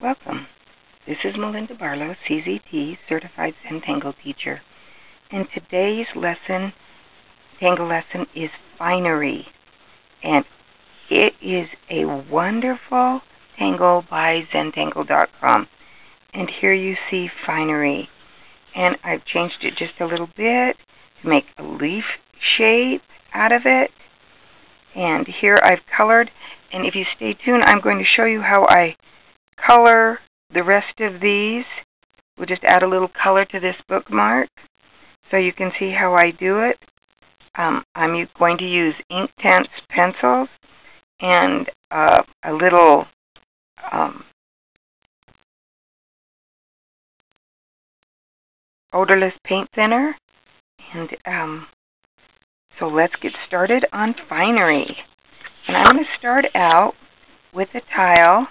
Welcome. This is Melinda Barlow, CZT, Certified Zen Zentangle Teacher. And today's lesson, Tangle lesson, is Finery. And it is a wonderful tangle by Zentangle.com. And here you see Finery. And I've changed it just a little bit to make a leaf shape out of it. And here I've colored. And if you stay tuned, I'm going to show you how I color the rest of these. We'll just add a little color to this bookmark so you can see how I do it. Um, I'm going to use Inktense pencils and uh, a little um, odorless paint thinner. And um, so let's get started on finery. And I'm going to start out with a tile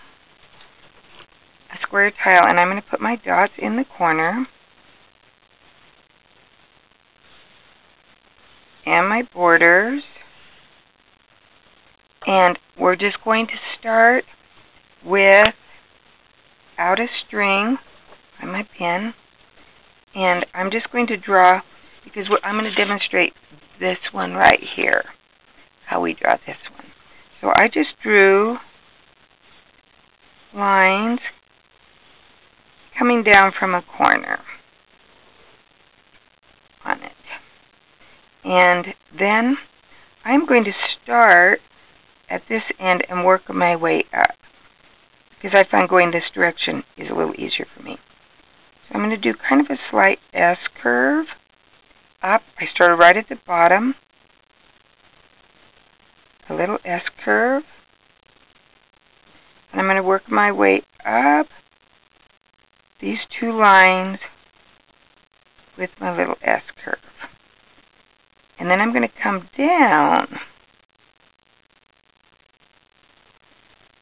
square tile and I'm going to put my dots in the corner. And my borders. And we're just going to start with out a string on my pen. And I'm just going to draw because I'm going to demonstrate this one right here how we draw this one. So I just drew lines coming down from a corner on it. And then I'm going to start at this end and work my way up because I find going this direction is a little easier for me. So I'm going to do kind of a slight S curve up. I started right at the bottom, a little S curve, and I'm going to work my way up these two lines with my little S curve. And then I'm going to come down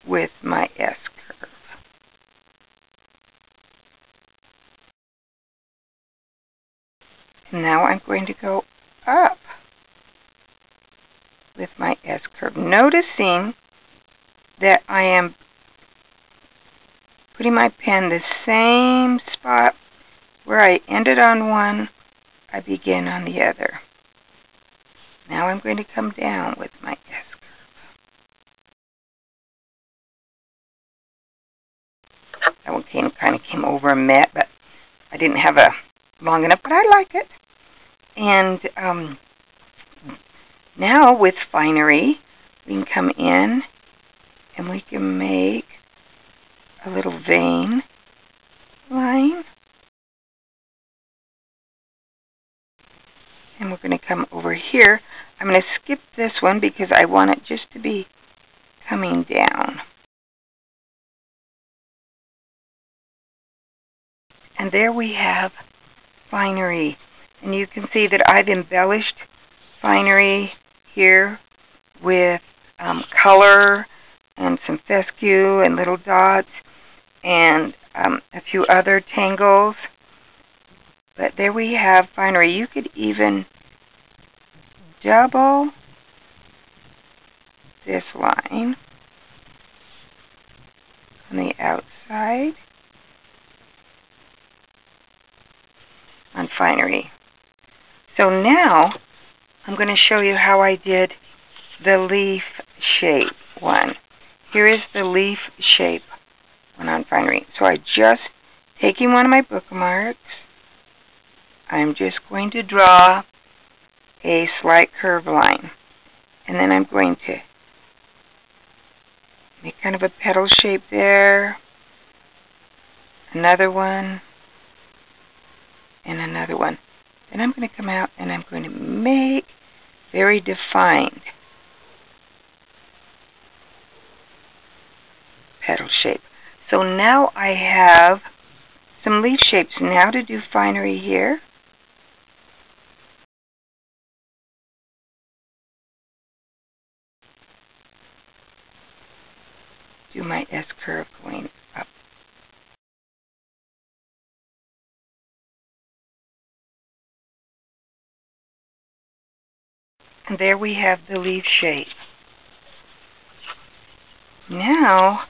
with my S curve. And now I'm going to go up with my S curve, noticing that I am putting my pen the same spot where I ended on one, I begin on the other. Now I'm going to come down with my S curve. That one came, kind of came over and met, but I didn't have a long enough, but I like it. And um, now with finery, we can come in and we can make a little vein line. And we're going to come over here. I'm going to skip this one because I want it just to be coming down. And there we have finery. And you can see that I've embellished finery here with um, color and some fescue and little dots and um, a few other tangles. But there we have finery. You could even double this line on the outside on finery. So now I'm going to show you how I did the leaf shape one. Here is the leaf shape one on finery. So I just, taking one of my bookmarks, I'm just going to draw a slight curve line. And then I'm going to make kind of a petal shape there. Another one. And another one. Then I'm going to come out and I'm going to make very defined petal shape. So now I have some leaf shapes now to do finery here. Do my S curve going up. And there we have the leaf shape. Now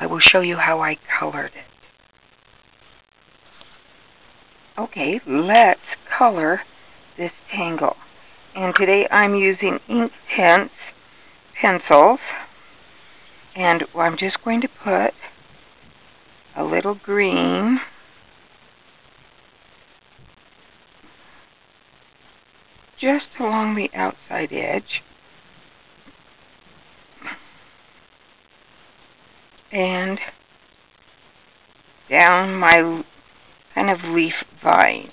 I will show you how I colored it. Okay, let's color this tangle. And today I'm using ink Inktense pencils. And I'm just going to put a little green just along the outside edge. And down my kind of leaf vines.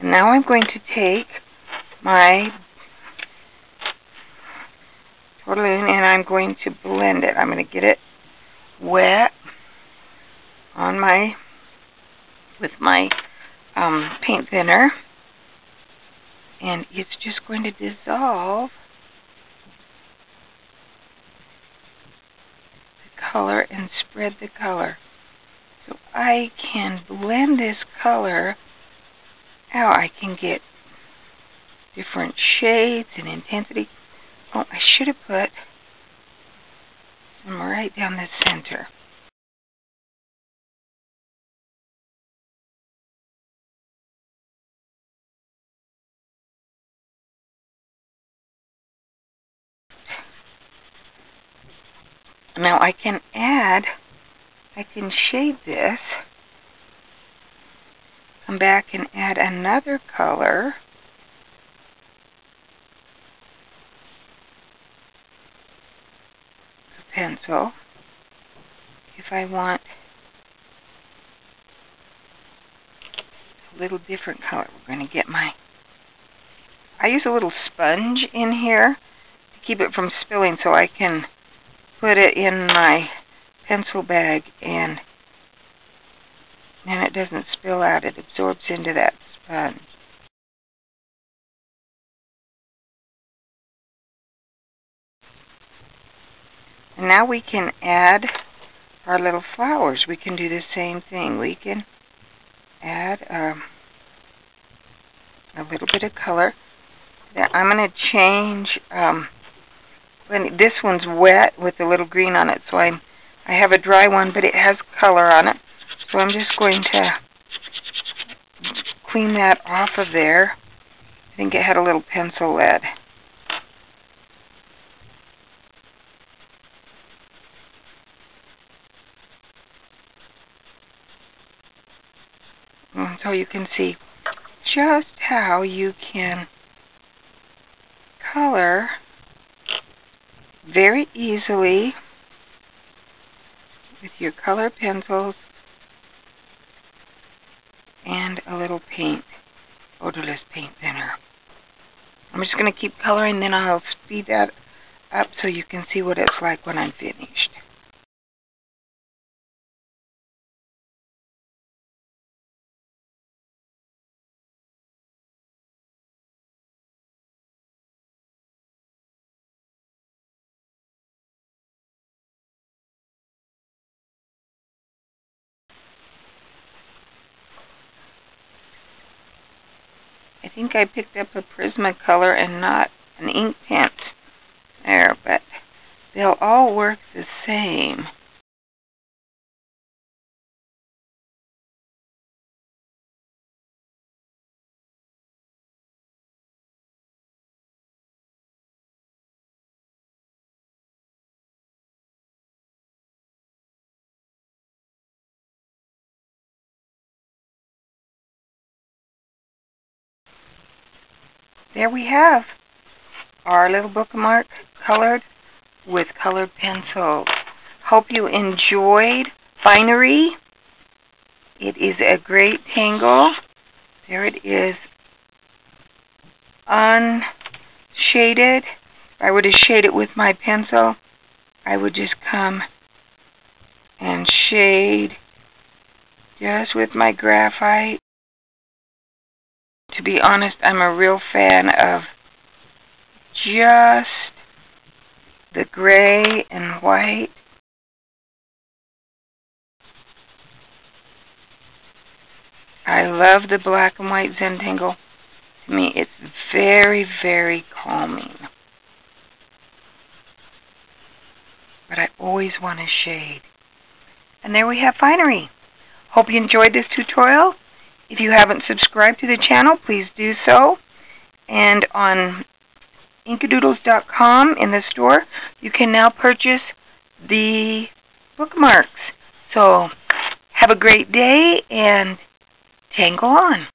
And now I'm going to take my tortillon and I'm going to blend it. I'm going to get it wet on my with my um, paint thinner and it's just going to dissolve the color and spread the color. So I can blend this color out. I can get different shades and intensity. Oh, I should have put some right down the center. Now I can add, I can shade this, come back and add another color. pencil if I want a little different color. We're going to get my, I use a little sponge in here to keep it from spilling so I can put it in my pencil bag and then it doesn't spill out. It absorbs into that sponge. And now we can add our little flowers. We can do the same thing. We can add um, a little bit of color. I'm going to change um, and this one's wet with a little green on it, so I'm I have a dry one, but it has color on it. So I'm just going to clean that off of there. I think it had a little pencil lead. Mm, so you can see just how you can color very easily with your color pencils and a little paint, odorless paint thinner. I'm just going to keep coloring, then I'll speed that up so you can see what it's like when I'm finished. I think I picked up a Prismacolor and not an Inktense there, but they'll all work the same. There we have our little bookmark colored with colored pencils. Hope you enjoyed Finery. It is a great tangle. There it is unshaded. If I were to shade it with my pencil, I would just come and shade just with my graphite to be honest, I'm a real fan of just the gray and white. I love the black and white Zentangle. To me, it's very, very calming. but I always want a shade. And there we have finery. Hope you enjoyed this tutorial. If you haven't subscribed to the channel, please do so. And on inkidoodles.com in the store, you can now purchase the bookmarks. So have a great day and tangle on.